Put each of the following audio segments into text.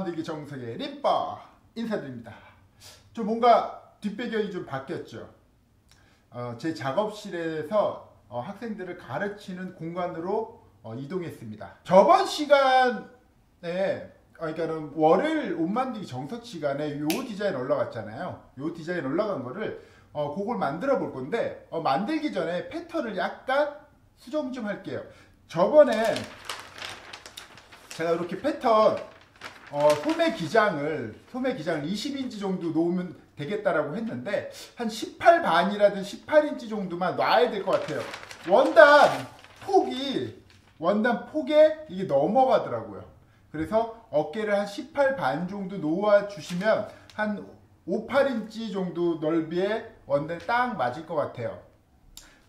만들기 정석의 림바 인사드립니다. 좀 뭔가 뒷배경이 좀 바뀌었죠. 어, 제 작업실에서 어, 학생들을 가르치는 공간으로 어, 이동했습니다. 저번 시간에 어, 그러니까는 월요일 옷 만들기 정석 시간에 요 디자인 올라갔잖아요. 요 디자인 올라간 거를 어, 그걸 만들어 볼 건데 어, 만들기 전에 패턴을 약간 수정 좀 할게요. 저번에 제가 이렇게 패턴 어, 소매 기장을 소매 기장을 20인치 정도 놓으면 되겠다라고 했는데 한 18반이라든 18인치 정도만 놔야 될 것 같아요. 원단 폭이 원단 폭에 이게 넘어가더라고요. 그래서 어깨를 한 18반 정도 놓아 주시면 한 5, 8인치 정도 넓이의 원단이 딱 맞을 것 같아요.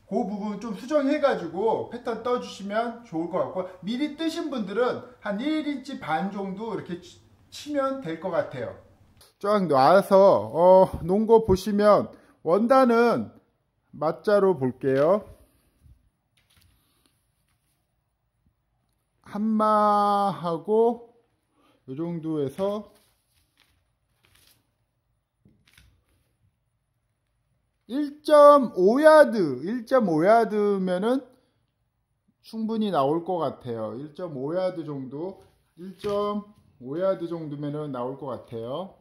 그 부분 좀 수정해가지고 패턴 떠주시면 좋을 것 같고 미리 뜨신 분들은 한 1인치 반 정도 이렇게 치면 될 것 같아요. 쫙 놔서 어, 놓은 거 보시면 원단은 맞자로 볼게요. 한마하고 이 정도에서 1.5야드, 1.5야드면은 충분히 나올 것 같아요. 1.5야드 정도, 1.5야드 정도면은 나올 것 같아요.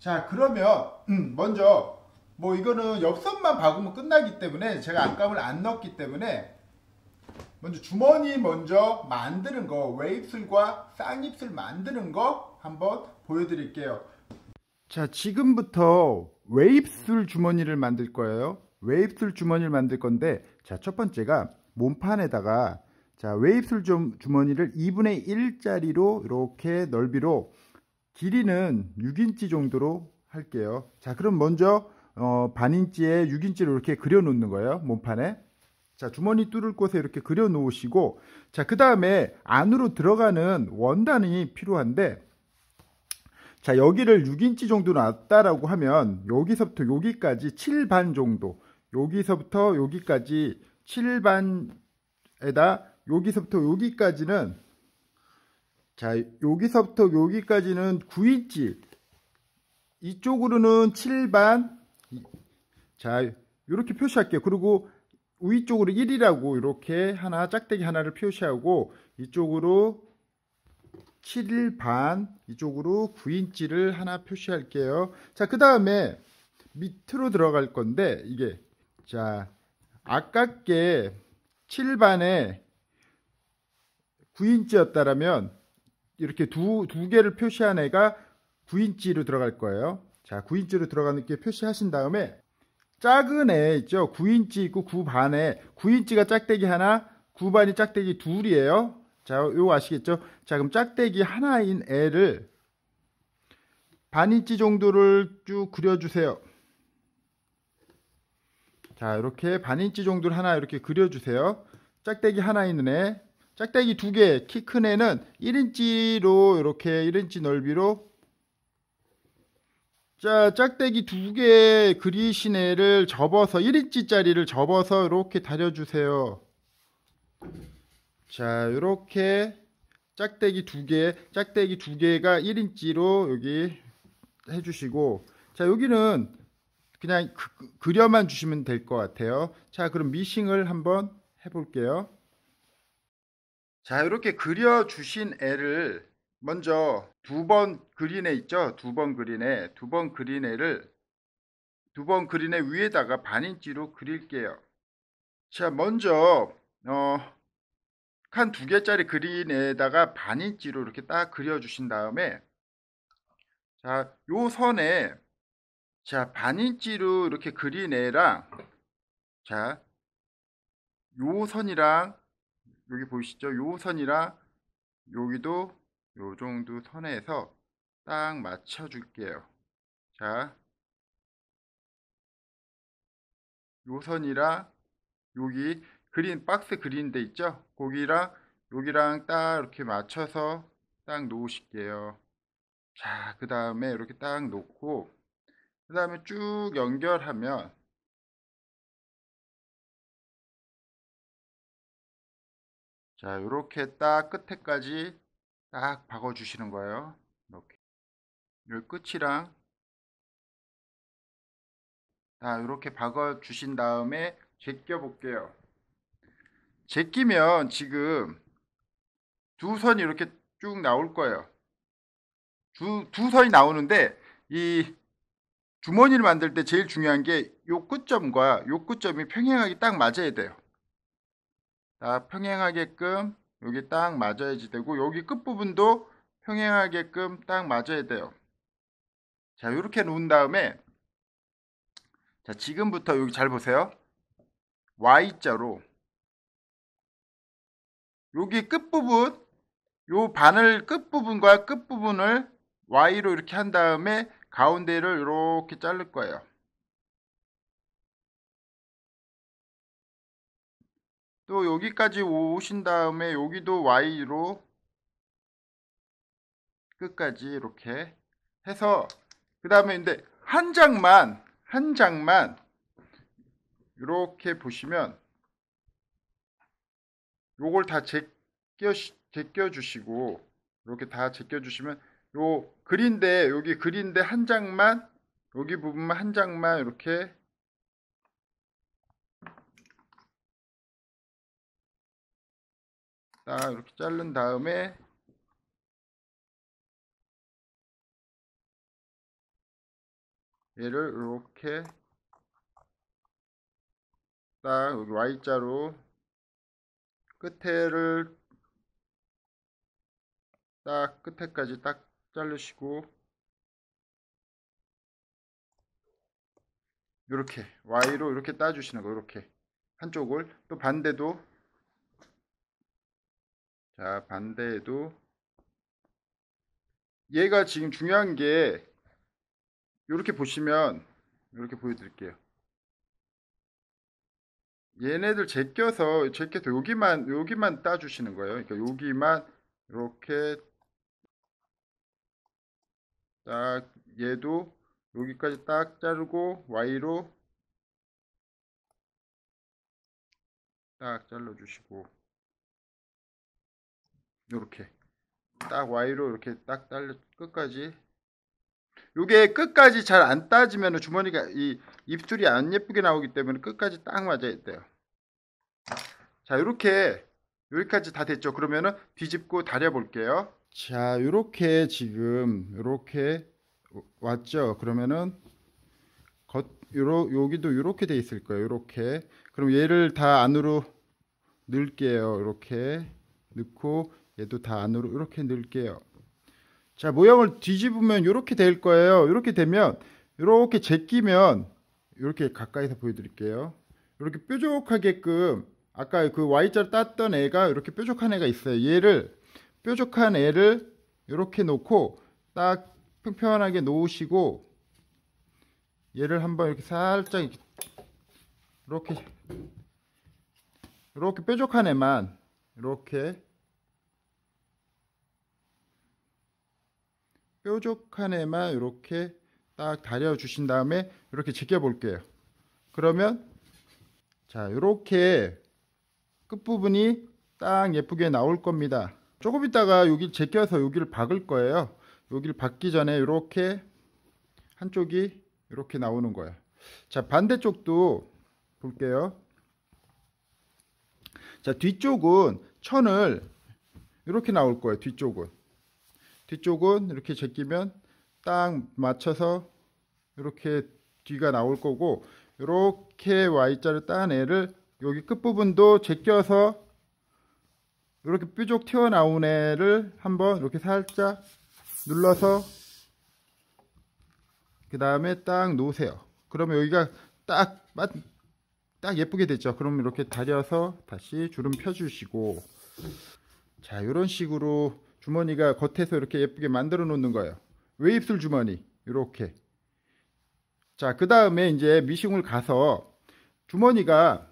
자 그러면 음, 먼저 뭐 이거는 옆선만 박으면 끝나기 때문에 제가 안감을 안 넣었기 때문에 먼저 주머니 먼저 만드는 거 웨입술과 쌍입술 만드는 거 한번 보여드릴게요. 자 지금부터 웨입술 주머니를 만들 거예요. 웨입술 주머니를 만들 건데 자 첫 번째가 몸판에다가 자 웨입술 좀 주머니를 2분의 1짜리로 이렇게 넓이로 길이는 6인치 정도로 할게요. 자, 그럼 먼저 어, 반인치에 6인치를 이렇게 그려 놓는 거예요. 몸판에. 자, 주머니 뚫을 곳에 이렇게 그려 놓으시고 자, 그 다음에 안으로 들어가는 원단이 필요한데 자, 여기를 6인치 정도 놨다라고 하면 여기서부터 여기까지 7반 정도 여기서부터 여기까지 7반에다 여기서부터 여기까지는 자 여기서부터 여기까지는 9인치 이쪽으로는 7반. 자 이렇게 표시할게요. 그리고 위쪽으로 1이라고 이렇게 하나 짝대기 하나를 표시하고 이쪽으로 7반 이쪽으로 9인치를 하나 표시할게요. 자 그 다음에 밑으로 들어갈 건데 이게 자 아깝게 7반에 9인치였다라면 이렇게 두, 두 개를 표시한 애가 9인치로 들어갈 거예요. 자, 9인치로 들어가는 게 표시하신 다음에 작은 애 있죠? 9인치 있고 9반에 9인치가 짝대기 하나, 9반이 짝대기 둘이에요. 자, 요거 아시겠죠? 자, 그럼 짝대기 하나인 애를 반인치 정도를 쭉 그려주세요. 자, 이렇게 반인치 정도를 하나 이렇게 그려주세요. 짝대기 하나 있는 애. 짝대기 두 개, 키 큰 애는 1인치로 이렇게 1인치 넓이로 자, 짝대기 두 개 그리신 애를 접어서 1인치짜리를 접어서 이렇게 다려주세요. 자, 이렇게 짝대기 두 개, 짝대기 두 개가 1인치로 여기 해주시고 자, 여기는 그냥 그, 그려만 주시면 될 것 같아요. 자, 그럼 미싱을 한번 해볼게요. 자 이렇게 그려주신 애를 먼저 두 번 그린 애 있죠? 두 번 그린 애두 번 그린 애를 두 번 그린 애 위에다가 반인치로 그릴게요. 자 먼저 어, 칸 두 개짜리 그린에다가 반인치로 이렇게 딱 그려주신 다음에 자, 요 선에 자, 반인치로 이렇게 그린 애랑 자, 요 선이랑 여기 보이시죠? 요 선이랑 여기도 요 정도 선에서 딱 맞춰 줄게요. 자, 요 선이랑 여기 그린 박스 그린 데 있죠? 거기랑 여기랑 딱 이렇게 맞춰서 딱 놓으실게요. 자, 그 다음에 이렇게 딱 놓고 그 다음에 쭉 연결하면 자, 이렇게 딱 끝에까지 딱 박아 주시는 거예요. 이렇게. 요 끝이랑 자, 이렇게 박아 주신 다음에 제껴 볼게요. 제끼면 지금 두 선이 이렇게 쭉 나올 거예요. 두, 두 선이 나오는데 이 주머니를 만들 때 제일 중요한 게 요 끝점과 요 끝점이 평행하게 딱 맞아야 돼요. 자, 평행하게끔 여기 딱 맞아야지 되고 여기 끝부분도 평행하게끔 딱 맞아야 돼요. 자, 이렇게 놓은 다음에 자, 지금부터 여기 잘 보세요. Y자로 여기 끝부분 요 바늘 끝부분과 끝부분을 Y로 이렇게 한 다음에 가운데를 이렇게 자를 거예요. 또 여기까지 오신 다음에 여기도 Y로 끝까지 이렇게 해서 그 다음에 근데 한 장만 한 장만 이렇게 보시면 요걸 다 제껴 제껴 주시고 이렇게 다 제껴 주시면 요 글인데 여기 글인데 한 장만 여기 부분만 한 장만 이렇게 딱 이렇게 자른 다음에 얘를 이렇게 딱 여기 Y자로 끝에를 딱 끝에까지 딱 자르시고 이렇게 Y로 이렇게 따주시는 거 이렇게. 한쪽을. 또 반대도 자 반대에도 얘가 지금 중요한 게 이렇게 보시면 이렇게 보여드릴게요. 얘네들 제껴서 제껴서 여기만 여기만 따주시는 거예요. 그러니까 여기만 이렇게 딱 얘도 여기까지 딱 자르고 Y로 딱 잘라 주시고 이렇게 딱 Y로 이렇게 딱 잘라 끝까지. 요게 끝까지 잘 안 따지면 주머니가 이 입술이 안 예쁘게 나오기 때문에 끝까지 딱 맞아야 돼요. 자 이렇게 여기까지 다 됐죠? 그러면은 뒤집고 다려 볼게요. 자 이렇게 지금 이렇게 왔죠? 그러면은 겉 요러, 여기도 이렇게 돼 있을 거예요 이렇게. 그럼 얘를 다 안으로 넣을게요 이렇게. 넣고 얘도 다 안으로 이렇게 넣을게요. 자 모양을 뒤집으면 이렇게 될 거예요. 이렇게 되면 이렇게 제끼면 이렇게 가까이서 보여드릴게요. 이렇게 뾰족하게끔 아까 그 Y자를 땄던 애가 이렇게 뾰족한 애가 있어요. 얘를 뾰족한 애를 이렇게 놓고 딱 평평하게 놓으시고 얘를 한번 이렇게 살짝 이렇게 이렇게 뾰족한 애만 이렇게 뾰족한 애만 이렇게 딱 다려 주신 다음에 이렇게 제껴 볼게요. 그러면 자 이렇게 끝부분이 딱 예쁘게 나올 겁니다. 조금 있다가 여기 제껴서 여기를 박을 거예요. 여기를 박기 전에 이렇게 한쪽이 이렇게 나오는 거예요. 자 반대쪽도 볼게요. 자 뒤쪽은 천을 이렇게 나올 거예요 뒤쪽은 뒤쪽은 이렇게 제끼면 딱 맞춰서 이렇게 뒤가 나올 거고 이렇게 Y자를 딴 애를 여기 끝부분도 제껴서 이렇게 뾰족 튀어나온 애를 한번 이렇게 살짝 눌러서 그 다음에 딱 놓으세요. 그러면 여기가 딱, 맞- 딱 예쁘게 됐죠. 그럼 이렇게 다려서 다시 주름 펴주시고 자 이런 식으로 주머니가 겉에서 이렇게 예쁘게 만들어 놓는 거예요. 웨입술 주머니 이렇게 자 그 다음에 이제 미싱을 가서 주머니가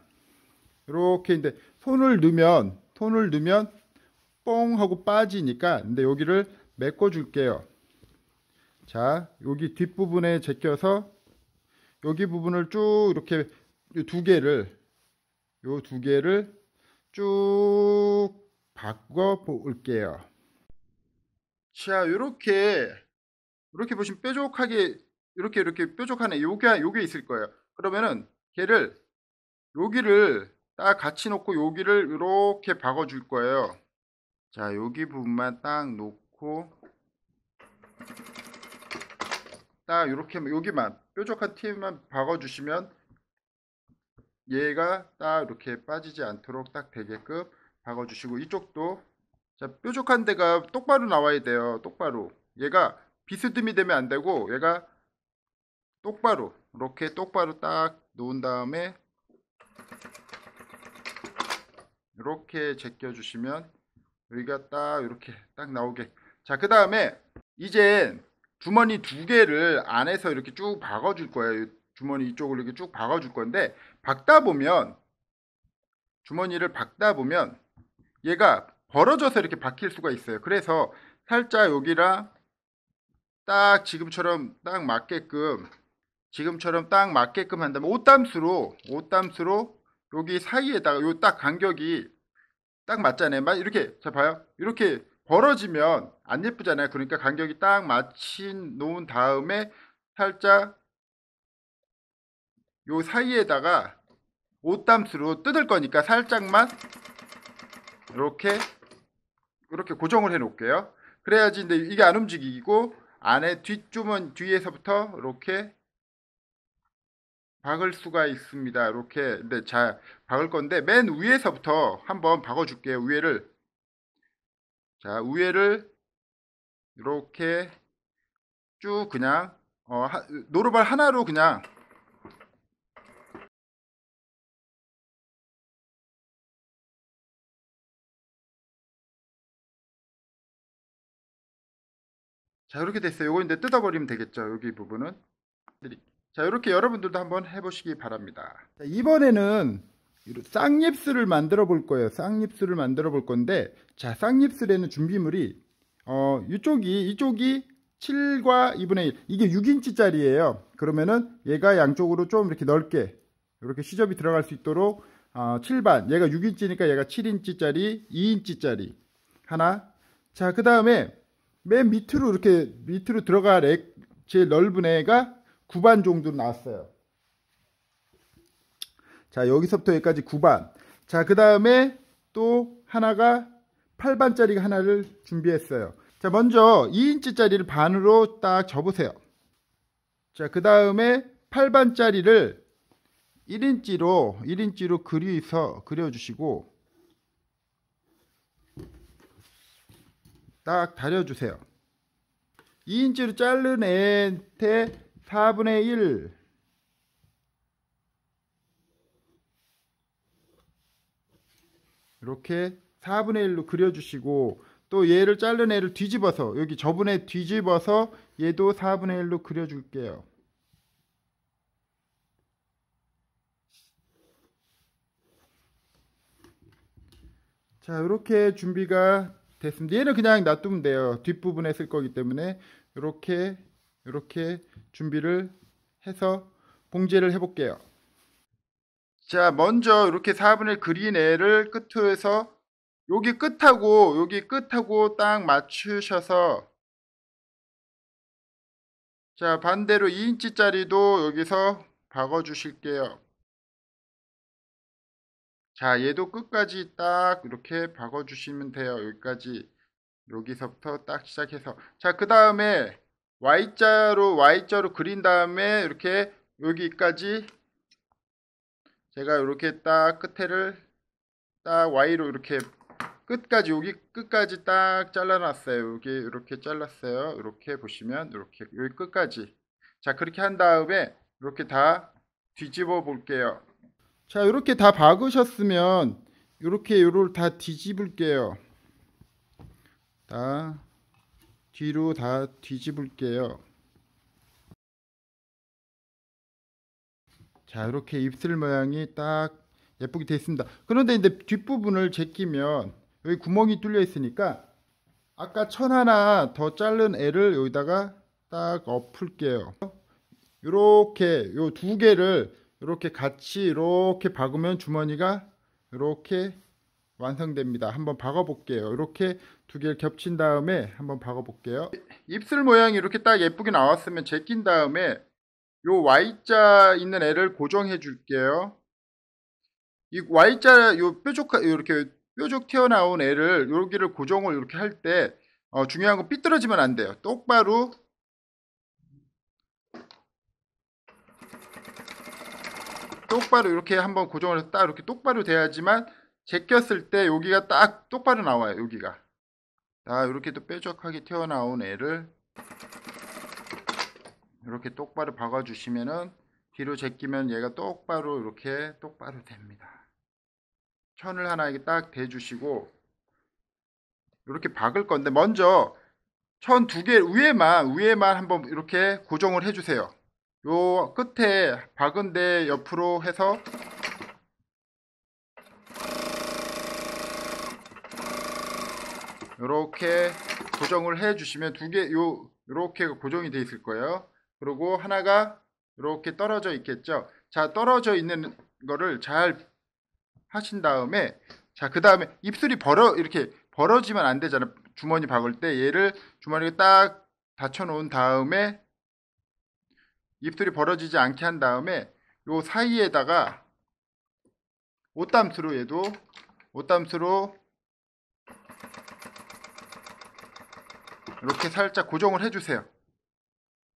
이렇게 이제 손을 넣으면 손을 넣으면 뽕 하고 빠지니까 근데 여기를 메꿔 줄게요. 자 여기 뒷부분에 제껴서 여기 부분을 쭉 이렇게 이두 개를 요 두 개를 쭉 바꿔 볼게요. 자, 요렇게 이렇게 보시면 뾰족하게 이렇게 이렇게 뾰족하네. 요게 요게 있을 거예요. 그러면은 걔를 여기를 딱 같이 놓고 여기를 이렇게 박아 줄 거예요. 자, 여기 부분만 딱 놓고 딱 이렇게 여기만 뾰족한 팁만 박아 주시면 얘가 딱 이렇게 빠지지 않도록 딱 되게끔 박아 주시고 이쪽도 자, 뾰족한 데가 똑바로 나와야 돼요. 똑바로. 얘가 비스듬히 되면 안 되고 얘가 똑바로 이렇게 똑바로 딱 놓은 다음에 이렇게 제껴 주시면 여기가 딱 이렇게 딱 나오게 자그 다음에 이제 주머니 두 개를 안에서 이렇게 쭉 박아 줄 거예요 주머니 이쪽을 이렇게 쭉 박아 줄 건데 박다 보면 주머니를 박다 보면 얘가 벌어져서 이렇게 박힐 수가 있어요 그래서 살짝 여기랑 딱 지금처럼 딱 맞게끔 지금처럼 딱 맞게끔 한다면 옷담수로 옷담수로 여기 사이에다가 요 딱 간격이 딱 맞잖아요. 막 이렇게 자 봐요. 이렇게 벌어지면 안 예쁘잖아요. 그러니까 간격이 딱 맞춰 놓은 다음에 살짝 요 사이에다가 옷담수로 뜯을 거니까 살짝만 이렇게 이렇게 고정을 해 놓을게요. 그래야지 근데 이게 안 움직이고 안에 뒷주머니 뒤에서부터 이렇게 박을 수가 있습니다. 이렇게 근데 자 박을 건데 맨 위에서부터 한번 박아 줄게요. 위에를 자 위에를 이렇게 쭉 그냥 어, 하- 노루발 하나로 그냥 자 이렇게 됐어요. 요거 이제 뜯어버리면 되겠죠. 여기 부분은 자 이렇게 여러분들도 한번 해보시기 바랍니다. 자, 이번에는 이런 쌍립술을 만들어 볼 거예요. 쌍립술을 만들어 볼 건데 자 쌍립술에는 준비물이 어 이쪽이 이쪽이 7과 2분의 1 이게 6인치 짜리예요. 그러면은 얘가 양쪽으로 좀 이렇게 넓게 이렇게 시접이 들어갈 수 있도록 어, 7반 얘가 6인치니까 얘가 7인치 짜리 2인치 짜리 하나 자 그 다음에 맨 밑으로 이렇게 밑으로 들어갈 애, 제일 넓은 애가 9반 정도 나왔어요. 자, 여기서부터 여기까지 9반. 자, 그 다음에 또 하나가 8반짜리가 하나를 준비했어요. 자, 먼저 2인치짜리를 반으로 딱 접으세요. 자, 그 다음에 8반짜리를 1인치로, 1인치로 그려서, 그려주시고, 딱 다려주세요. 2인치로 자른 애한테 4분의 1 이렇게 4분의 1로 그려주시고 또 얘를 자른 애를 뒤집어서 여기 저분 애 뒤집어서 얘도 4분의 1로 그려줄게요. 자 이렇게 준비가 됐습니다. 얘는 그냥 놔두면 돼요. 뒷부분에 쓸 거기 때문에 이렇게 이렇게 준비를 해서 봉제를 해볼게요. 자, 먼저 이렇게 4분의 1 그린 애를 끝에서 여기 끝하고 여기 끝하고 딱 맞추셔서 자, 반대로 2인치짜리도 여기서 박아 주실게요. 자, 얘도 끝까지 딱 이렇게 박아 주시면 돼요. 여기까지 여기서부터 딱 시작해서 자, 그 다음에 Y자로 Y자로 그린 다음에 이렇게 여기까지 제가 이렇게 딱 끝에를 딱 Y로 이렇게 끝까지 여기 끝까지 딱 잘라놨어요. 여기 이렇게 잘랐어요. 이렇게 보시면 이렇게 여기 끝까지 자 그렇게 한 다음에 이렇게 다 뒤집어 볼게요. 자 이렇게 다 박으셨으면 이렇게 요를 다 뒤집을게요. 다 뒤로 다 뒤집을게요. 자 이렇게 입술 모양이 딱 예쁘게 되어 있습니다. 그런데 이제 뒷부분을 제끼면 여기 구멍이 뚫려 있으니까 아까 천 하나 더 자른 애를 여기다가 딱 엎을게요. 이렇게 요 두 개를 이렇게 같이 이렇게 박으면 주머니가 이렇게 완성됩니다. 한번 박아 볼게요. 이렇게 두 개를 겹친 다음에 한번 박아 볼게요. 입술 모양이 이렇게 딱 예쁘게 나왔으면 제낀 다음에 요 Y자 있는 애를 고정해 줄게요. 이 Y자 요 뾰족 이렇게 뾰족 튀어나온 애를 여기를 고정을 이렇게 할때 어, 중요한 건 삐뚤어지면 안 돼요. 똑바로 똑바로 이렇게 한번 고정을 해서 딱 이렇게 똑바로 돼야지만 제꼈을 때 여기가 딱 똑바로 나와요. 여기가. 자, 이렇게 또 뾰족하게 튀어나온 애를 이렇게 똑바로 박아주시면은 뒤로 제끼면 얘가 똑바로 이렇게 똑바로 됩니다. 천을 하나 이렇게 딱 대주시고 이렇게 박을 건데 먼저 천 두 개 위에만 위에만 한번 이렇게 고정을 해주세요. 요 끝에 박은 데 옆으로 해서 이렇게 고정을 해 주시면 두 개 요 이렇게 고정이 돼 있을 거예요. 그리고 하나가 이렇게 떨어져 있겠죠. 자, 떨어져 있는 거를 잘 하신 다음에 자, 그 다음에 입술이 벌어 이렇게 벌어지면 안 되잖아. 주머니 박을 때 얘를 주머니에 딱 닫혀 놓은 다음에 입술이 벌어지지 않게 한 다음에 요 사이에다가 옷담수로 얘도 옷담수로 이렇게 살짝 고정을 해주세요.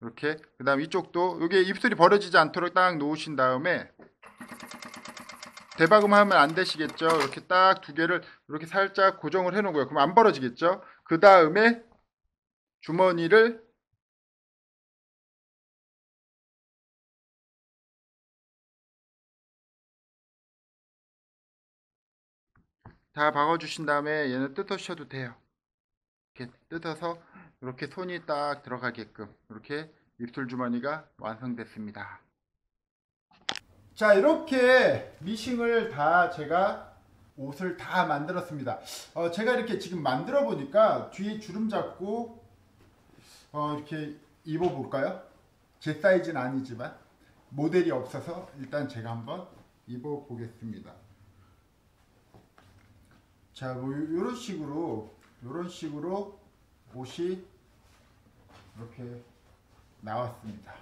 이렇게. 그 다음 이쪽도 여기 입술이 벌어지지 않도록 딱 놓으신 다음에 대박음 하면 안 되시겠죠? 이렇게 딱 두 개를 이렇게 살짝 고정을 해 놓고요. 그럼 안 벌어지겠죠? 그 다음에 주머니를 다 박아 주신 다음에 얘는 뜯으셔도 돼요 이렇게 뜯어서 이렇게 손이 딱 들어가게끔 이렇게 입술 주머니가 완성됐습니다. 자 이렇게 미싱을 다 제가 옷을 다 만들었습니다. 어, 제가 이렇게 지금 만들어 보니까 뒤에 주름 잡고 어, 이렇게 입어 볼까요? 제 사이즈는 아니지만 모델이 없어서 일단 제가 한번 입어 보겠습니다. 자, 뭐 이런 식으로 이런 식으로 옷이 이렇게 나왔습니다.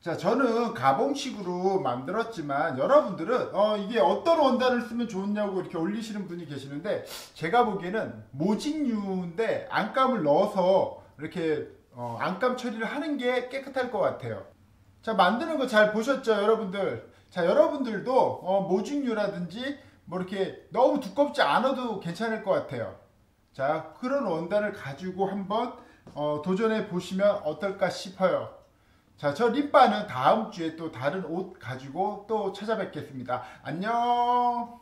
자, 저는 가봉식으로 만들었지만 여러분들은 어, 이게 어떤 원단을 쓰면 좋냐고 이렇게 올리시는 분이 계시는데 제가 보기에는 모직류인데 안감을 넣어서 이렇게 어, 안감 처리를 하는 게 깨끗할 것 같아요. 자, 만드는 거 잘 보셨죠, 여러분들? 자, 여러분들도 어, 모직류라든지 뭐 이렇게 너무 두껍지 않아도 괜찮을 것 같아요. 자, 그런 원단을 가지고 한번 어, 도전해 보시면 어떨까 싶어요. 자, 저 립바는 다음 주에 또 다른 옷 가지고 또 찾아뵙겠습니다. 안녕!